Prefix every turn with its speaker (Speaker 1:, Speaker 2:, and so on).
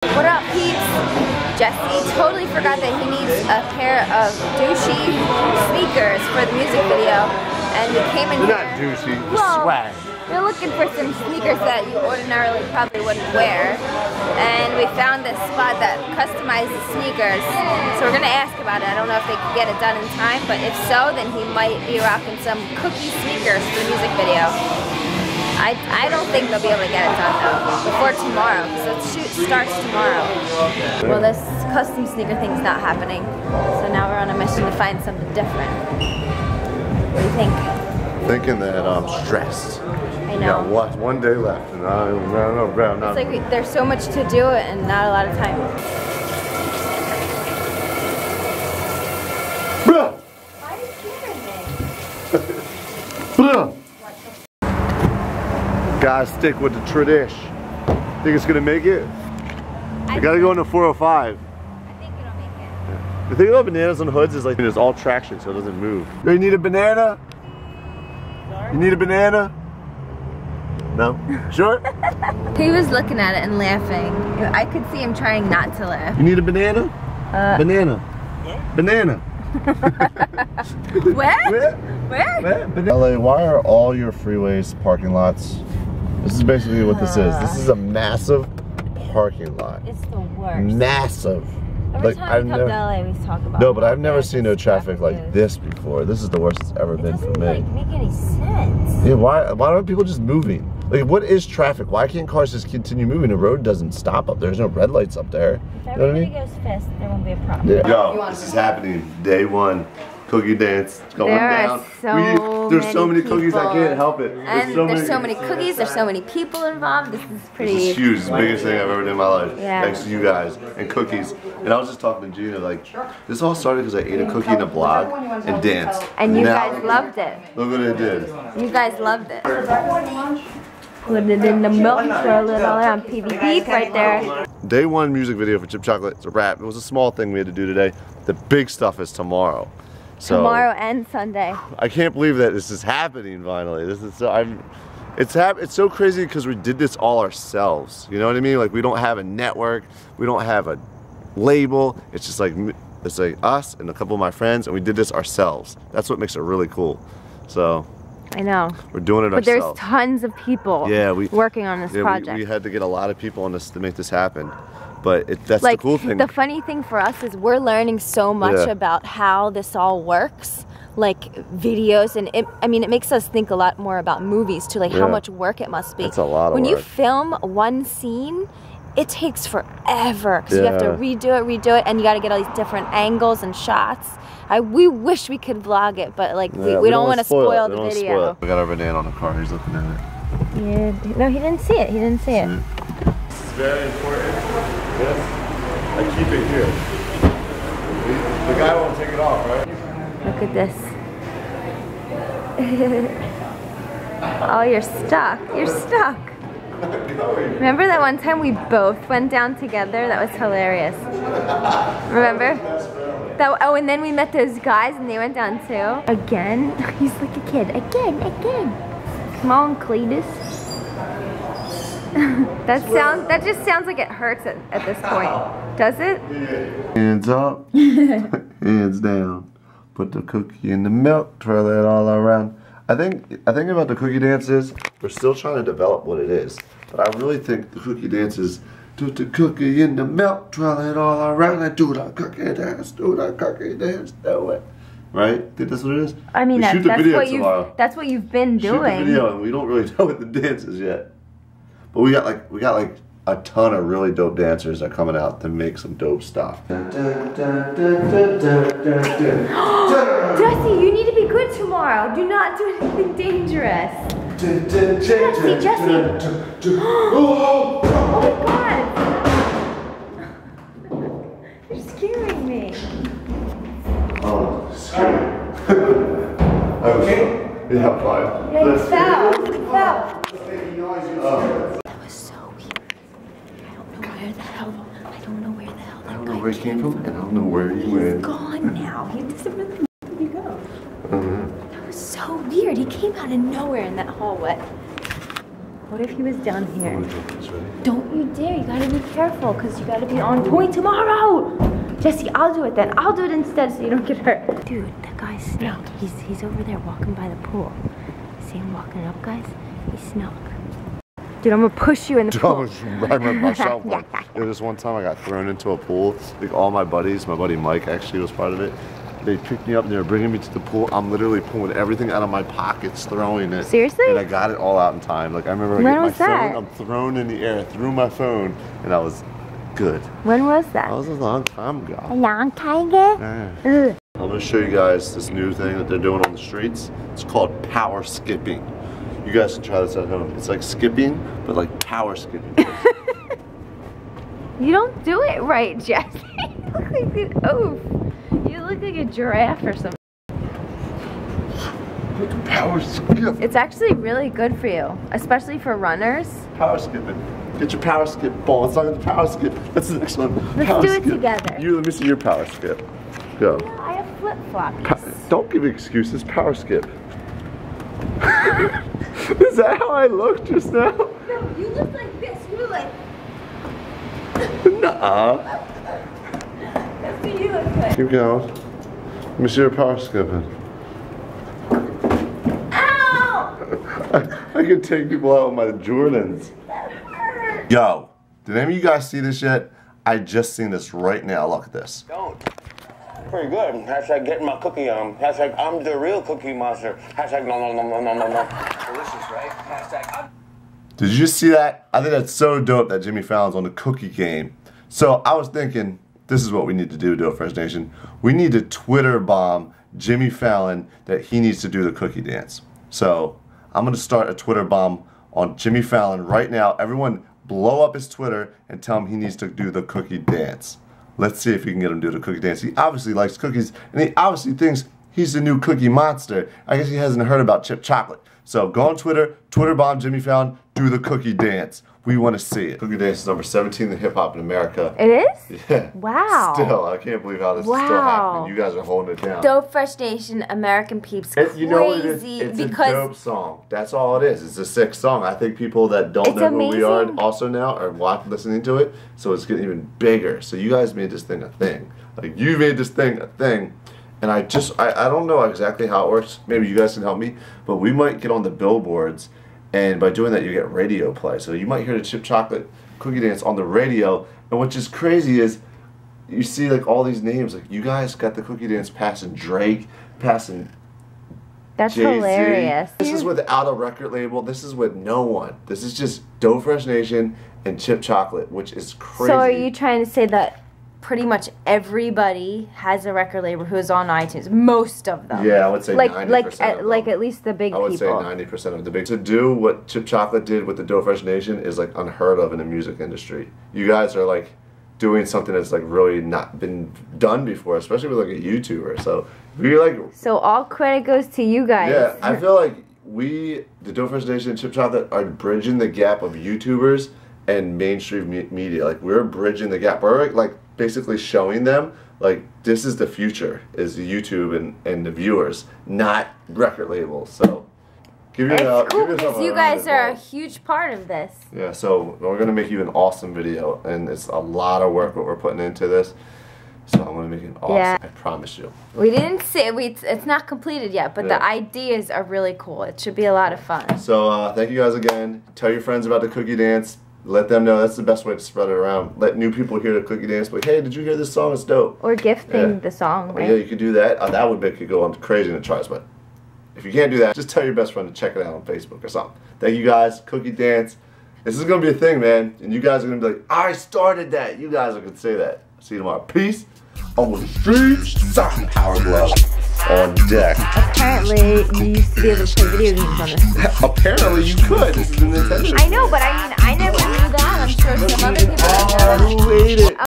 Speaker 1: What up, peeps? Jesse totally forgot that he needs a pair of douchey sneakers for the music video, and he came in
Speaker 2: They're
Speaker 1: here.
Speaker 2: not douchey,
Speaker 1: Well,
Speaker 2: swag.
Speaker 1: We're looking for some sneakers that you ordinarily probably wouldn't wear, and we found this spot that customizes sneakers. So we're gonna ask about it. I don't know if they can get it done in time, but if so, then he might be rocking some cookie sneakers for the music video. I, I don't think they'll be able to get it done though before tomorrow because the shoot starts tomorrow. Well, this custom sneaker thing's not happening, so now we're on a mission to find something different. What do you think?
Speaker 2: Thinking that I'm stressed.
Speaker 1: I
Speaker 2: We
Speaker 1: know.
Speaker 2: got what? One day left, and I don't know, bro.
Speaker 1: It's like we, there's so much to do and not a lot of time.
Speaker 2: Bruh!
Speaker 1: Why are you scaring me?
Speaker 2: Bruh! Gotta stick with the tradition. Think it's gonna make it?
Speaker 1: I
Speaker 2: You gotta go into 405.
Speaker 1: I think it'll make it.
Speaker 2: The thing about bananas on hoods is like it's all traction, so it doesn't move. Do You need a banana? You need a banana? No? Sure?
Speaker 1: He was looking at it and laughing. I could see him trying not to laugh.
Speaker 2: You need a banana?
Speaker 1: Uh,
Speaker 2: Banana. Banana.
Speaker 1: where?
Speaker 2: Where?
Speaker 1: Where?
Speaker 2: LA, why are all your freeways parking lots? This is basically what this is. This is a massive parking lot.
Speaker 1: It's the worst.
Speaker 2: Massive.
Speaker 1: Every
Speaker 2: Like,
Speaker 1: time
Speaker 2: I've
Speaker 1: we come
Speaker 2: never-
Speaker 1: to LA, we talk about
Speaker 2: No, but I've never seen no
Speaker 1: this
Speaker 2: traffic like
Speaker 1: is.
Speaker 2: this before. This is the worst it's ever
Speaker 1: It
Speaker 2: been for
Speaker 1: doesn't
Speaker 2: me.
Speaker 1: like make any sense.
Speaker 2: Yeah, why why aren't people just moving? Like what is traffic? Why can't cars just continue moving? The road doesn't stop up there. There's no red lights up there.
Speaker 1: If
Speaker 2: You know what I
Speaker 1: everybody
Speaker 2: mean?
Speaker 1: goes fast, there won't be a problem.
Speaker 2: Yeah. Yo, this is happening. Day one. Cookie dance. It's going
Speaker 1: There are
Speaker 2: down.
Speaker 1: so
Speaker 2: there's so
Speaker 1: many
Speaker 2: many cookies I
Speaker 1: people.
Speaker 2: can't help it.
Speaker 1: And there's so many cookies, there's so many people involved. This is
Speaker 2: This
Speaker 1: pretty.
Speaker 2: is huge. It's the biggest thing I've ever done in my life.
Speaker 1: Yeah.
Speaker 2: Thanks to you guys and cookies. And I was just talking to Jeana, like, this all started because I ate a cookie in a blog and danced.
Speaker 1: And you
Speaker 2: Now-
Speaker 1: guys loved it.
Speaker 2: Look what I did.
Speaker 1: You guys loved it. Put it in the milk, throw it all around. PB beef right there.
Speaker 2: Day one music video for Chip Chocolate. It's a wrap. It was a small thing we had to do today. The big stuff is tomorrow. So
Speaker 1: Tomorrow and Sunday.
Speaker 2: I can't believe that this is happening finally. This is so I'm it's hap- it's so crazy because we did this all ourselves. You know what I mean? Like we don't have a network, we don't have a label. It's just like it's like us and a couple of my friends and we did this ourselves. That's what makes it really cool. So,
Speaker 1: I know.
Speaker 2: we're doing it
Speaker 1: But there's tons of people
Speaker 2: Yeah, we-
Speaker 1: working on this
Speaker 2: yeah,
Speaker 1: project.
Speaker 2: we, we had to get a lot of people on this to make this happen. But it, that's
Speaker 1: like
Speaker 2: the cool thing.
Speaker 1: the funny thing for us is we're learning so much
Speaker 2: Yeah.
Speaker 1: about how this all works like videos and it, i mean it makes us think a lot more about movies too like how much work it must be
Speaker 2: It's a lot of
Speaker 1: when you
Speaker 2: work.
Speaker 1: film one scene it takes forever because you have to redo it redo it and you got to get all these different angles and shots i we wish we could vlog it but like we,
Speaker 2: Yeah,
Speaker 1: we, don't,
Speaker 2: wanna
Speaker 1: want to spoil,
Speaker 2: it.
Speaker 1: The video
Speaker 2: spoil. We got our banana on the car. He's looking at it.
Speaker 1: yeah no he didn't see it he didn't see it
Speaker 2: This is very important. Yes. I keep it here. The guy won't take it off, right?
Speaker 1: Look at this. oh, you're stuck. You're stuck. Remember that one time we both went down together? That was hilarious. Remember? That, oh, and then we met those guys and they went down too. Again? He's like a kid. Again, again. Come on, Cletus. that sounds. That just sounds like it hurts at, at this point. Does it?
Speaker 2: Hands up, hands down. Put the cookie in the milk, twirl it all around. I think I think about the cookie dance is we're still trying to develop what it is, but I really think the cookie dance is do the cookie in the milk, twirl it all around, and do the cookie dance, do the cookie dance, do it. Right? Think that's what it is?
Speaker 1: I mean, that, that's what you've
Speaker 2: tomorrow.
Speaker 1: that's what you've been doing.
Speaker 2: shoot the video and we don't really know what the dance is yet. But we got like we got like a ton of really dope dancers that are coming out to make some dope stuff.
Speaker 1: Jesse, you need to be good tomorrow. Do not do anything dangerous. Jesse, Jesse.
Speaker 2: oh,
Speaker 1: my god. You're scaring me.
Speaker 2: oh, scary. okay? Yeah, fine.
Speaker 1: Yeah. You fell.
Speaker 2: Oh,
Speaker 1: That was so weird. I don't know where the hell. I don't know where the hell
Speaker 2: I
Speaker 1: that
Speaker 2: don't know
Speaker 1: guy
Speaker 2: where he came from, and I don't know where he
Speaker 1: He's
Speaker 2: went.
Speaker 1: gone now. He disappeared. Where did he go?
Speaker 2: Uh-huh.
Speaker 1: That was so weird. He came out of nowhere in that hallway. What if he was down here? Don't you dare. You gotta be careful because you gotta be on point tomorrow. Jesse, I'll do it then. I'll do it instead so you don't get hurt. Dude, that guy snuck. He's, he's over there walking by the pool. See him walking up, guys? He snuck. Dude, I'm gonna push you in the
Speaker 2: I
Speaker 1: pool.
Speaker 2: was- I remember myself one. There was this one time I got thrown into a pool. Like all my buddies, my buddy Mike actually was part of it. They picked me up and they were bringing me to the pool. I'm literally pulling everything out of my pockets, throwing it.
Speaker 1: Seriously?
Speaker 2: And I got it all out in time. Like I remember I
Speaker 1: When
Speaker 2: get my
Speaker 1: was that?
Speaker 2: phone, I'm thrown in the air, threw my phone, and I was good.
Speaker 1: When was that?
Speaker 2: That was a long time ago.
Speaker 1: A long time ago.
Speaker 2: Yeah. I'm gonna show you guys this new thing that they're doing on the streets. It's called power skipping. You guys can try this at home. It's like skipping, but like power skipping.
Speaker 1: You don't do it right, Jesse. you look like an oof. You look like a giraffe or something.
Speaker 2: power skip.
Speaker 1: It's actually really good for you, especially for runners.
Speaker 2: Power skipping. Get your power skip ball. It's not the power skip. That's the next one.
Speaker 1: Let's
Speaker 2: power
Speaker 1: do it
Speaker 2: skip.
Speaker 1: together.
Speaker 2: You let me see your power skip. Go.
Speaker 1: I have flip
Speaker 2: Pa-
Speaker 1: floppies.
Speaker 2: don't give excuses. Power skip. Is that how I look just now?
Speaker 1: No, you look like this. You look like
Speaker 2: Nuh-uh.
Speaker 1: that's what you look like.
Speaker 2: Keep going. Let me see your power skipping.
Speaker 1: Ow!
Speaker 2: I, I can take people out with my Jordans. Yo, did any of you guys see this yet? I just seen this right now. Look at this.
Speaker 3: Don't. Pretty good. Hashtag getting my cookie on. Hashtag I'm the real cookie monster. Hashtag no no no no no no no. Delicious, right? Hashtag I'm
Speaker 2: Did you just see that? I think that's so dope that Jimmy Fallon's on the cookie game. So I was thinking, this is what we need to do, Dope Fresh Nation. We need to Twitter bomb Jimmy Fallon that he needs to do the cookie dance. So I'm gonna start a Twitter bomb on Jimmy Fallon right now. Everyone blow up his Twitter and tell him he needs to do the cookie dance. Let's see if we can get him to do the cookie dance. He obviously likes cookies and he obviously thinks he's the new cookie monster. I guess he hasn't heard about chip chocolate. So go on Twitter, Twitter bomb Jimmy Fallon, do the cookie dance. We want to see it. Cookie dance is number 17 in hip hop in America.
Speaker 1: It is?
Speaker 2: Yeah.
Speaker 1: Wow.
Speaker 2: Still, I can't believe how this is still
Speaker 1: Wow.
Speaker 2: happening. You guys are holding it down.
Speaker 1: Dope Fresh Nation, American peeps,
Speaker 2: It-
Speaker 1: crazy
Speaker 2: you know what it is? It's a dope song. That's all it is. It's a sick song. I think people that don't
Speaker 1: It's
Speaker 2: know who we are also now are watching, listening to it. So it's getting even bigger. So you guys made this thing a thing. Like you made this thing a thing. And I just I, I don't know exactly how it works. Maybe you guys can help me. But we might get on the billboards and by doing that you get radio play. So you might hear the chip chocolate cookie dance on the radio. And which is crazy is you see like all these names like you guys got the cookie dance passing Drake, passing
Speaker 1: that's
Speaker 2: Jay-Z.
Speaker 1: hilarious.
Speaker 2: This is without a record label. This is with no one. This is just Dope Fresh Nation and Chip Chocolate, which is crazy.
Speaker 1: So are you trying to say that pretty much everybody has a record label who's on iTunes? Most of them.
Speaker 2: Yeah, I would say
Speaker 1: like
Speaker 2: 90%
Speaker 1: like
Speaker 2: of
Speaker 1: at, like at least the big
Speaker 2: I would
Speaker 1: people.
Speaker 2: say ninety percent of the big to do what Chip Chocolate did with the Dope Fresh Nation is like unheard of in the music industry. You guys are like doing something that's like really not been done before, especially with like a YouTuber. So we're like
Speaker 1: So all credit goes to you guys.
Speaker 2: Yeah, I feel like we, the Dope Fresh Nation and Chip Chocolate, are bridging the gap of YouTubers and mainstream media. Like we're bridging the gap. We're like basically showing them like this is the future is YouTube and, and the viewers, not record labels. So give
Speaker 1: it's
Speaker 2: yourself,
Speaker 1: cool
Speaker 2: give
Speaker 1: because you guys are a huge part of this.
Speaker 2: Yeah, so we're gonna make you an awesome video, and it's a lot of work what we're putting into this. So I'm gonna make it awesome.
Speaker 1: Yeah.
Speaker 2: I promise you.
Speaker 1: We didn't say we. It's not completed yet, but the ideas are really cool. It should be a lot of fun.
Speaker 2: So uh, thank you guys again. Tell your friends about the cookie dance. Let them know. That's the best way to spread it around. Let new people hear the cookie dance. Like, hey, did you hear this song? It's dope.
Speaker 1: Or gifting
Speaker 2: Yeah.
Speaker 1: the song, right?
Speaker 2: yeah, you could do that. Uh, that would make you go on crazy in the charts. But if you can't do that, just tell your best friend to check it out on Facebook or something. Thank you guys. Cookie dance. This is gonna be a thing, man. And you guys are gonna be like, I started that. You guys are gonna say that. See you tomorrow. Peace. On the streets. Power glove on deck.
Speaker 1: Apparently, you used to be able to play video games on this.
Speaker 2: Apparently you could. This is a Nintendo.
Speaker 1: I know, but I mean, I never knew that. I'm sure some other people.
Speaker 2: Oh, who ate it?